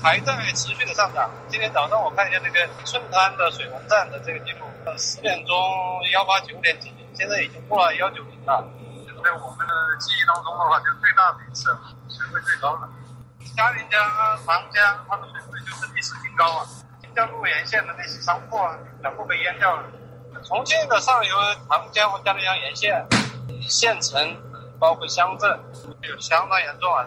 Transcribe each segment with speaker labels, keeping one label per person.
Speaker 1: 還在持续的上涨。今天早上我看一下那个顺滩的水文站的这个记录，呃，十点钟幺八九点几，现在已经过了幺九零了。在我们的记忆当中的话，就最大的一次水位最高的。嘉陵江、长江，它的水位就是历史新高啊！新疆路沿线的那些商铺啊，全部被淹掉了。重庆的上游长江和嘉陵江沿线、县城包括乡镇，有相当严重啊！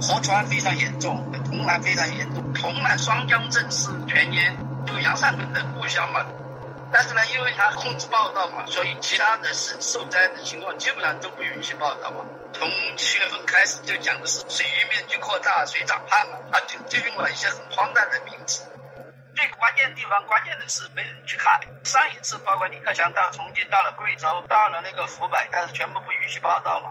Speaker 2: 河川非常严重，通南非常严重，通南双江镇是全年，就楊善敦的故乡嘛。但是呢，因为他控制报道嘛，所以其他的是受灾的情况基本上都不允许报道嘛。从七月份开始就讲的是水域面积扩大、水漲旱了，他，就就用了一些很荒诞的名词。最关键的地方，关键的是没人去看。上一次包括李克强到重庆、到了贵州、到了那个湖北，但是全部不允许报道嘛。